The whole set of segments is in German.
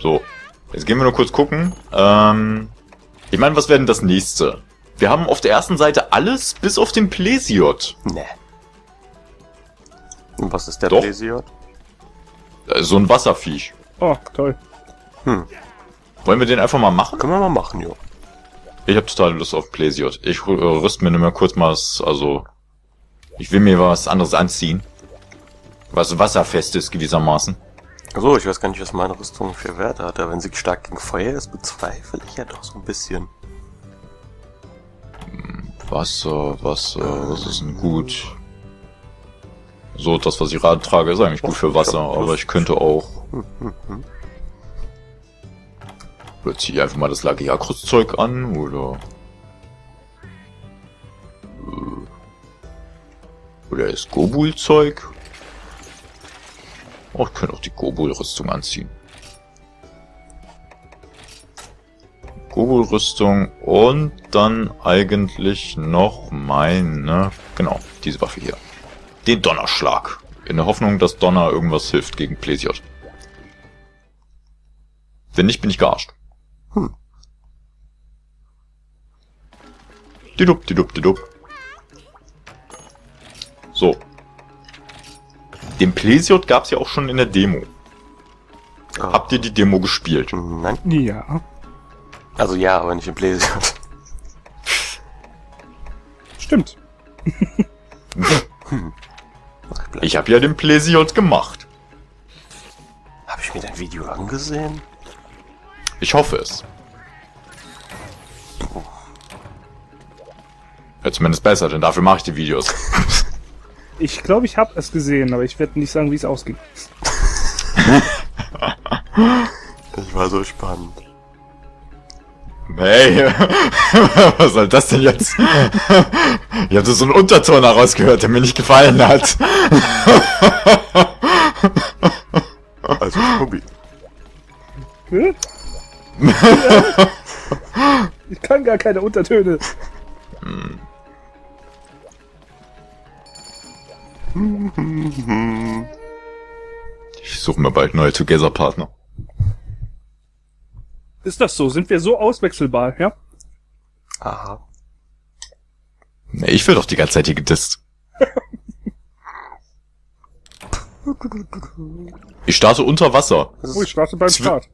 So. Jetzt gehen wir nur kurz gucken. Ähm, ich meine, was wäre denn das nächste? Wir haben auf der ersten Seite alles bis auf den Plesiot. Nee. Und was ist der Doch. Plesiot? Äh, So ein Wasserviech. Oh, toll. Hm. Wollen wir den einfach mal machen? Können wir mal machen, jo. Ich habe total Lust auf Plesiot. Ich äh, rüste mir nur mal kurz mal was, also... Ich will mir was anderes anziehen. Was wasserfest ist gewissermaßen. So, ich weiß gar nicht, was meine Rüstung für Werte hat, aber wenn sie stark gegen Feuer ist, bezweifle ich ja doch so ein bisschen. Wasser, Wasser, was ist denn gut? So, das, was ich gerade trage, ist eigentlich gut für Wasser, aber ich könnte auch... Hm, hm, hm. Oder zieh ich einfach mal das Lagiakrus-Zeug an, oder... Oder ist Gobul-Zeug? Oh, ich könnte auch die Gobul-Rüstung anziehen. Gobul-Rüstung und dann eigentlich noch meine... Genau, diese Waffe hier. Den Donnerschlag. In der Hoffnung, dass Donner irgendwas hilft gegen Plesiot. Wenn nicht, bin ich gearscht. Hm. Didup, didup, didup. So. Den Plesiot gab's ja auch schon in der Demo. Ah. Habt ihr die Demo gespielt? Nein. Ja. Also ja, aber nicht im Plesiot. Stimmt. Ich habe ja den Plesiot gemacht. Habe ich mir dein Video angesehen? Ich hoffe es. Ja, zumindest besser, denn dafür mache ich die Videos. Ich glaube, ich habe es gesehen, aber ich werde nicht sagen, wie es ausging. Ich war so spannend. Hey, was soll das denn jetzt? Ich hatte so einen Unterton herausgehört, der mir nicht gefallen hat. Also. Hä? ich kann gar keine Untertöne. Ich suche mir bald neue Together-Partner. Ist das so? Sind wir so auswechselbar, ja? Aha. Nee, ich will doch die ganze Zeit hier gedisst. Ich starte unter Wasser. Oh, ich starte beim Zw- Start.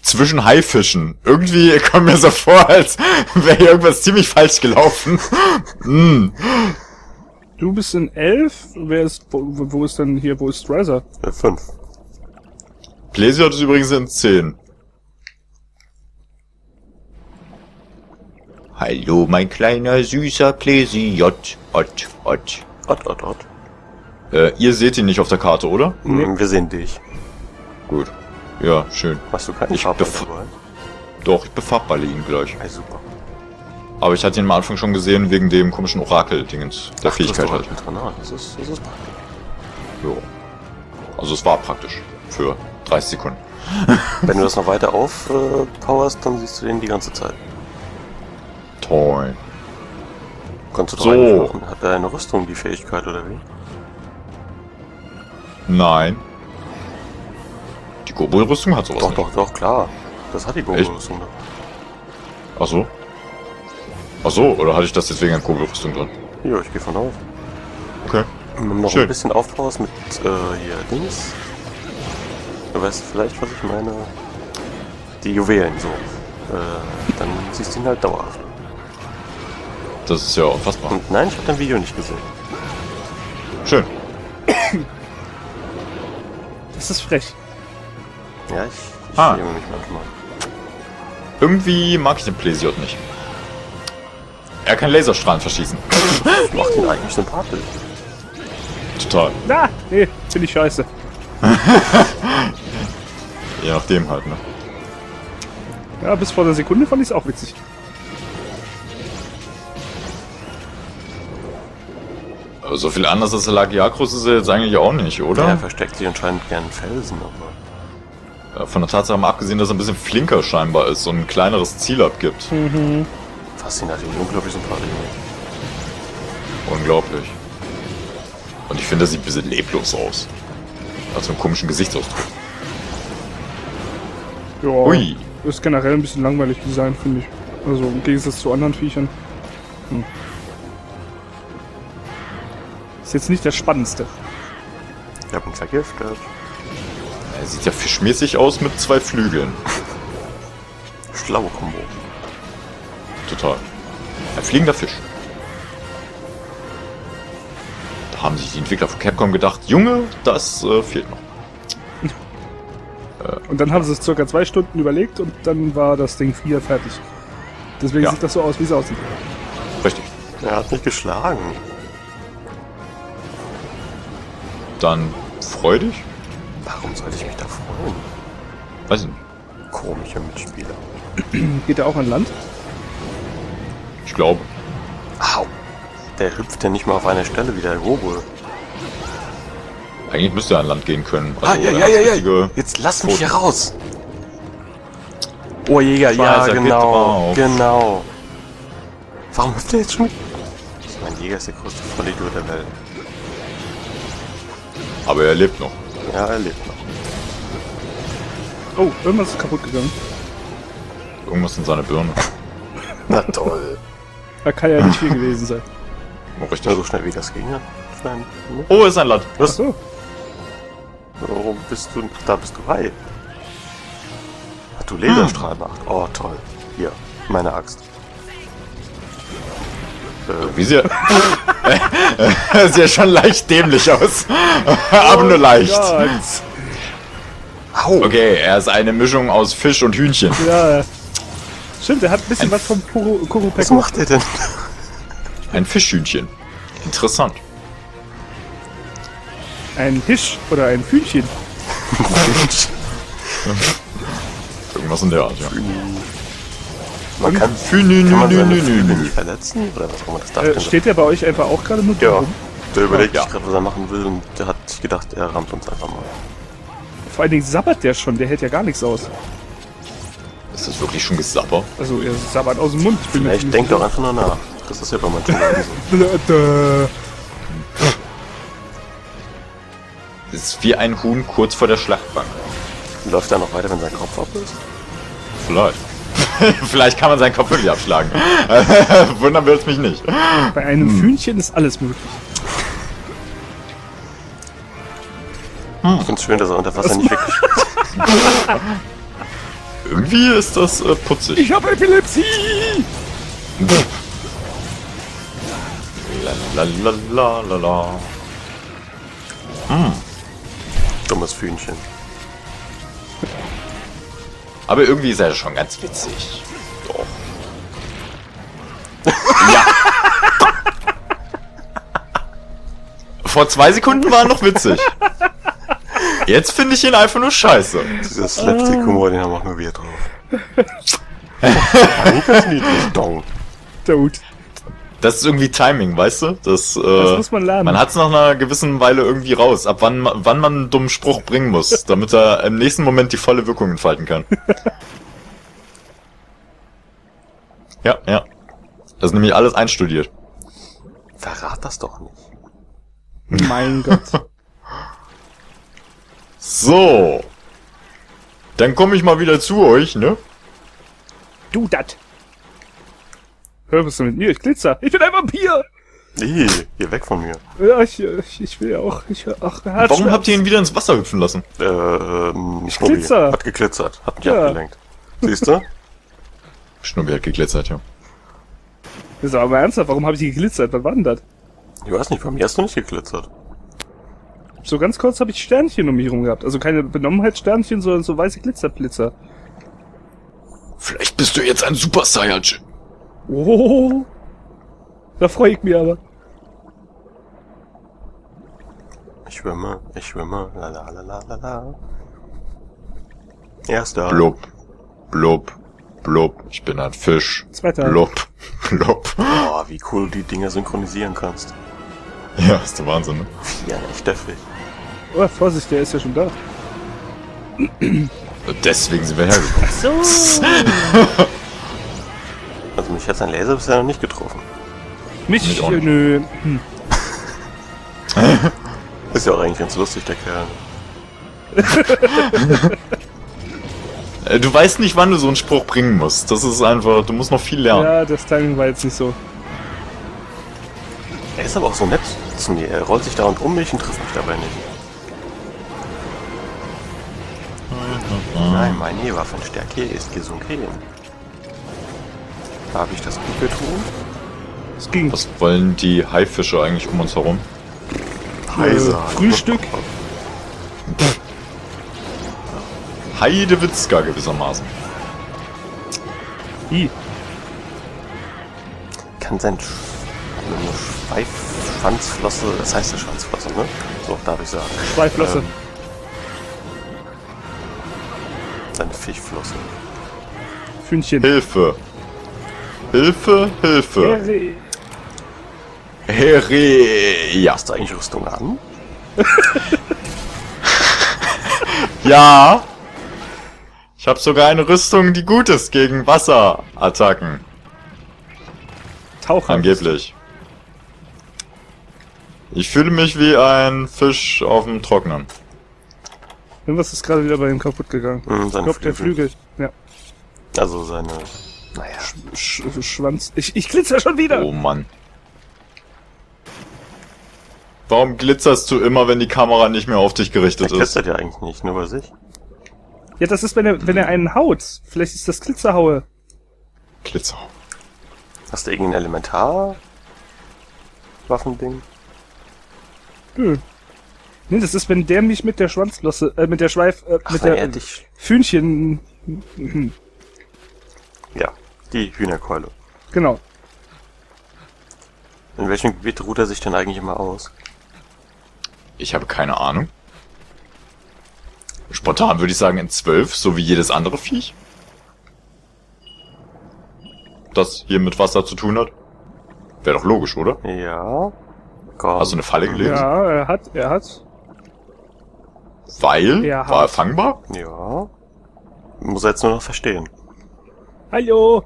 Zwischen Haifischen. Irgendwie kommt mir so vor, als wäre hier irgendwas ziemlich falsch gelaufen. mm. Du bist in 11. Wer ist, wo, wo ist denn hier, wo ist Streiser? äh, fünf. Plesiot ist übrigens in 10. Hallo, mein kleiner, süßer Plesiot. Ott, ott. Ott, ott, ott. Äh, ihr seht ihn nicht auf der Karte, oder? Hm, Wir sehen dich. Gut. Ja, schön. Hast du keinen Ich Farbball? Doch, ich befahrballe ihn gleich. Ja, super. Aber ich hatte ihn am Anfang schon gesehen wegen dem komischen Orakel-Dingens, der Ach, Fähigkeit halt. drin. Ah, Das ist, das ist praktisch. Jo. Also es war praktisch. Für 30 Sekunden. Wenn du das noch weiter aufpowerst, dann siehst du den die ganze Zeit. Toll. Kannst du So. Hat er eine Rüstung die Fähigkeit oder wie? Nein. Die Gobul-Rüstung hat sowas Doch, nicht. doch, doch, klar. Das hat die? Gogo-Rüstung doch. Ach so. Oder hatte ich das deswegen an Gobul-Rüstung drin? Ja, ich gehe von aus. Okay. Noch Schön. ein bisschen aufpowerst mit äh, hier Dings. Du weißt vielleicht, was ich meine. Die Juwelen so. Äh, dann siehst du ihn halt dauerhaft. Das ist ja unfassbar. Und nein, ich habe dein Video nicht gesehen. Schön. Das ist frech. Ja, ich, ich Ah. mich manchmal. Irgendwie mag ich den Plesiot nicht. Er kann Laserstrahlen verschießen. Ich mach den eigentlich sympathisch. Total. Na, nee, finde ich scheiße. Je nachdem halt, ne? Ja, bis vor der Sekunde fand ich es auch witzig. Aber so viel anders als der Lagiakrus ist er jetzt eigentlich auch nicht, Ja, oder? er versteckt sich anscheinend gern in Felsen, aber. Ja, Von der Tatsache mal abgesehen, dass er ein bisschen flinker scheinbar ist und ein kleineres Ziel abgibt. Mhm. Was ihn natürlich unglaublich sympathisch. Unglaublich. Und ich finde, er sieht ein bisschen leblos aus. Hat so einen komischen Gesichtsausdruck. Ja, Ui. ist generell ein bisschen langweilig designt, finde ich. Also im Gegensatz zu anderen Viechern. Hm. Ist jetzt nicht das Spannendste. Ich hab ihn vergiftet. Er sieht ja fischmäßig aus mit zwei Flügeln. Schlaue Kombo. Total. Ein fliegender Fisch. Da haben sich die Entwickler von Capcom gedacht, Junge, das äh, fehlt noch. Und dann haben sie es circa zwei Stunden überlegt und dann war das Ding vier fertig. Deswegen Ja. sieht das so aus, wie es aussieht. Richtig. Er hat mich geschlagen. Dann freu dich. Warum sollte ich mich da freuen? Weiß ich nicht. Komische Mitspieler. Geht er auch an Land? Ich glaube. Au! Der hüpft ja nicht mal auf einer Stelle wie der Robo. Eigentlich müsste er an Land gehen können. Ah, ja, er ja, ja, ja. Jetzt lass mich Pfoten. hier raus. Oh, Jäger, Ich ja, genau, genau. Warum hüpft er jetzt schon? Mein Jäger ist der größte Vollidiot der Welt. Aber er lebt noch. Ja, er lebt noch. Oh, irgendwas ist kaputt gegangen. Irgendwas in seiner Birne. Na toll. Da kann ja nicht viel gewesen sein. Oh, richtig. Ja, so schnell wie das ging. Ja. Ne? Oh, ist ein Land. Ach so. Warum bist du... Da bist du high. Hat du Laserstrahlmacht? Oh, toll. Hier, meine Axt. Äh, Wie sie. sieht ja schon leicht dämlich aus. Aber nur leicht. Ja, au! Okay, er ist eine Mischung aus Fisch und Hühnchen. ja. Stimmt, er hat ein bisschen was vom Kuro, Kuro Was macht er denn? Ein Fischhühnchen. Interessant. Ein Hisch oder ein Hühnchen. Irgendwas in der Art, ja. Man kann, Fü nü kann man seine Flügel verletzen? Oder was auch immer das darf Äh, steht der bei euch einfach auch gerade nur Ja, rum? der überlegt Ja. sich gerade, was er machen will und der hat sich gedacht, er rammt uns einfach mal. Vor allen Dingen sabbert der schon, der hält ja gar nichts aus. Ist das wirklich schon gesapper? Also er sabbert aus dem Mund. Ich bin Vielleicht sicher. doch einfach nur nach. Das ist ja bei manchen so. Ist wie ein Huhn kurz vor der Schlachtbank. Läuft er noch weiter, wenn sein Kopf ab ist? Vielleicht. Vielleicht kann man seinen Kopf wirklich abschlagen. Wundern wird's mich nicht. Bei einem Hm. Hühnchen ist alles möglich. Ich finde es schön, dass er unter Wasser nicht wirklich... Irgendwie ist das äh, putzig. Ich habe Epilepsie! La la la la la. Dummes Fühnchen. Aber irgendwie ist er schon ganz witzig. Doch. ja. Vor zwei Sekunden war er noch witzig. Jetzt finde ich ihn einfach nur scheiße. Dieser Slapstick-Humor, den haben auch nur wir drauf. Niedlich. Dude. Das ist irgendwie Timing, weißt du? Das, äh, Das muss man lernen. Man hat es nach einer gewissen Weile irgendwie raus, ab wann, wann man einen dummen Spruch bringen muss, damit er im nächsten Moment die volle Wirkung entfalten kann. ja, ja. Das ist nämlich alles einstudiert. Verrat das doch nicht. Mein Gott. So. Dann komme ich mal wieder zu euch, ne? Du dat. Hör, was ist denn mit mir? Ich glitzer. Ich bin ein Vampir. Ih, geh weg von mir. Ja, ich, ich, ich will ja auch. Ich, ach, Warum habt ihr ihn wieder ins Wasser hüpfen lassen? Äh, ähm, Schnubbi. glitzer. Hat geglitzert. Hat mich Ja. abgelenkt. Siehst du? Schnubbi hat geglitzert, ja. Das ist aber ernsthaft, warum habe ich geglitzert? Was war denn das? Ich weiß nicht, bei mir hast du nicht geglitzert. So ganz kurz habe ich Sternchen um mich herum gehabt. Also keine Benommenheitssternchen, sondern so weiße Glitzerblitzer. Vielleicht bist du jetzt ein Super Saiyajin. Oh. Da freue ich mich aber. Ich schwimme, ich schwimme, la la la la la la. Erster. Blub, blub, blub. Ich bin ein Fisch. Zweiter. Blub, blub. Boah, wie cool du die Dinger synchronisieren kannst. Ja, ist der Wahnsinn, ne? Ein echter Fisch. Oh, Vorsicht, der ist ja schon da. Deswegen sind wir hergekommen. So. Also mich hat sein Laser bisher noch nicht getroffen. Mich, Mich nö. Hm. Ist ja auch eigentlich ganz lustig, der Kerl. Äh, Du weißt nicht, wann du so einen Spruch bringen musst. Das ist einfach, du musst noch viel lernen. Ja, das Timing war jetzt nicht so. Er ist aber auch so nett zu mir. Er rollt sich dauernd um mich und trifft mich dabei nicht. Nein, meine Waffenstärke ist gesunken. Habe ich das gut getan? Es ging. Was wollen die Haifische eigentlich um uns herum? Heiser. Äh, Frühstück. Heidewitzka gewissermaßen. I. Kann sein Sch eine Schweif Schwanzflosse, das heißt ja Schwanzflosse, ne? So, darf ich sagen. Schweiflosse. Ähm, seine Fischflosse. Fühnchen. Hilfe! Hilfe, Hilfe! Harry. Here! Ja. Hast du eigentlich Rüstung an? Ja! Ich habe sogar eine Rüstung, die gut ist gegen Wasserattacken. Taucher. Angeblich. Ich fühle mich wie ein Fisch auf dem Trocknen. Irgendwas ist gerade wieder bei ihm kaputt gegangen. Hm, Ich glaube, der Flügel. Ja. Also seine. Naja. Sch Schwanz. Ich, ich glitzer schon wieder. Oh Mann. Warum glitzerst du immer, wenn die Kamera nicht mehr auf dich Der gerichtet ist? glitzert ja eigentlich nicht, nur bei sich. Ja, das ist, wenn er, wenn er einen haut. Vielleicht ist das Glitzerhaue. Glitzer. Hast du irgendein Elementar? Waffending? Nö. Nee, das ist, wenn der mich mit der Schwanzflosse, äh, mit der Schweif, äh, Ach, mit der er dich. Fühnchen. Mhm. Ja, die Hühnerkeule. Genau. In welchem Gebiet ruht er sich denn eigentlich immer aus? Ich habe keine Ahnung. Spontan würde ich sagen in zwölf, so wie jedes andere Viech. Das hier mit Wasser zu tun hat. Wäre doch logisch, oder? Ja. Komm. Hast du eine Falle gelegt? Ja, er hat, er hat. Weil? Ja, war er fangbar? Ja. Muss er jetzt nur noch verstehen. Hallo.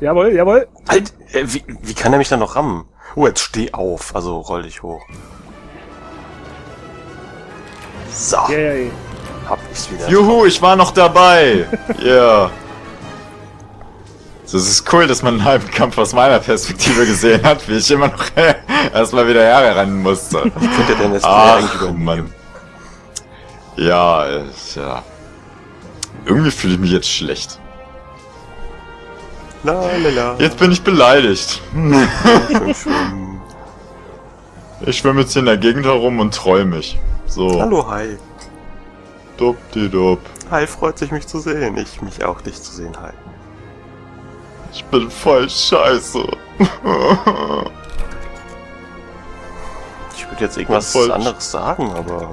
Jawohl, jawohl. Halt! Äh, wie, wie kann er mich dann noch rammen? Oh, jetzt steh auf. Also roll dich hoch. So, ja. hab ich's wieder. Juhu, ich war noch dabei! Ja. Das ist cool, dass man einen halben Kampf aus meiner Perspektive gesehen hat, wie ich immer noch erstmal wieder herrennen musste. Könnt ihr denn Ach, eigentlich übernehmen? Mann. Ja, äh, ja. Irgendwie fühle ich mich jetzt schlecht. La, la, la. Jetzt bin ich beleidigt. Ich schwimme jetzt hier in der Gegend herum und troll mich. So. Hallo, hi. Dup, die dup. Hi, freut sich, mich zu sehen. Ich mich auch, dich zu sehen, hi. Ich bin voll scheiße. Ich würde jetzt irgendwas anderes sagen, aber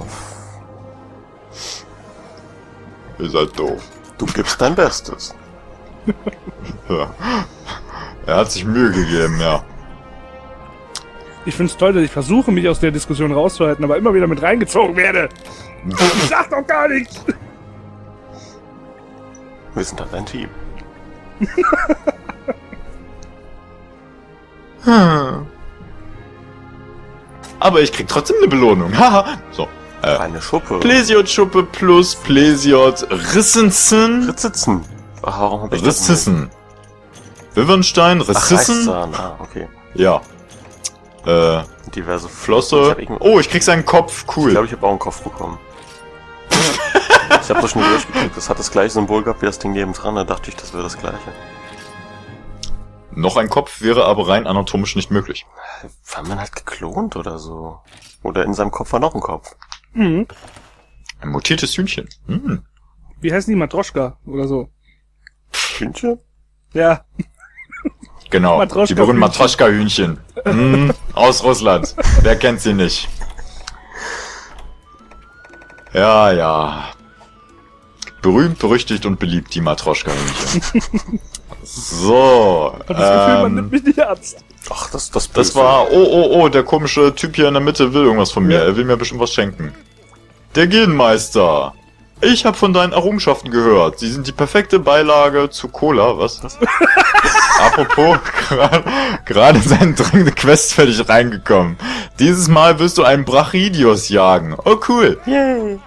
Ihr seid doof. du gibst dein Bestes. Ja. Er hat sich Mühe gegeben, ja. Ich find's toll, dass ich versuche, mich aus der Diskussion rauszuhalten, aber immer wieder mit reingezogen werde. Ich sag doch gar nichts. Wir sind halt ein Team. Aber ich krieg trotzdem eine Belohnung. Haha. so. Äh, Eine Schuppe. Plesiot-Schuppe plus Plesiot Rissensen. Ritzitzen. Ach, warum hab ich das Rississen. Wittgenstein, Ach, Rississen. Reißzahn. Ah, okay. Ja. Äh, Diverse Ich Flosse. irgendwie- Oh, ich krieg seinen Kopf. Ich Cool. glaube, ich habe auch einen Kopf bekommen. ich habe das schon durchgeklickt. Das hat das gleiche Symbol gehabt wie das Ding nebendran. Da dachte ich, das wäre das gleiche. Noch ein Kopf wäre aber rein anatomisch nicht möglich. War man halt geklont oder so? Oder in seinem Kopf war noch ein Kopf. Mhm. Ein mutiertes Hühnchen. Hm. Wie heißen die Matroschka oder so? Hühnchen? Ja, Genau, Matroschka- die berühmten Matroschka-Hühnchen. Hm, aus Russland. Wer kennt sie nicht? Ja, ja. Berühmt, berüchtigt und beliebt, die Matroschka-Hühnchen. So, hab das Gefühl, man ähm, nimmt mich nicht ernst. Ach, das, das, das war, oh, oh, oh, der komische Typ hier in der Mitte will irgendwas von mir. Ja. Er will mir bestimmt was schenken. Der Genmeister. Ich habe von deinen Errungenschaften gehört. Sie sind die perfekte Beilage zu Cola. Was? Apropos, gerade- gerade in seine dringende Quest fertig reingekommen. Dieses Mal wirst du einen Brachidios jagen. Oh cool. Yay!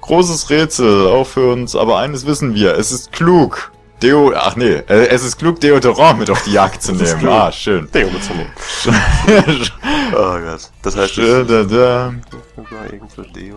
Großes Rätsel, auch für uns, aber eines wissen wir, es ist klug. Deo, ach nee, äh, es ist klug, Deodorant mit auf die Jagd zu nehmen. klug. Ah, schön. Deo mitzunehmen. Oh Gott. Das heißt, da, da. irgendwo Deo.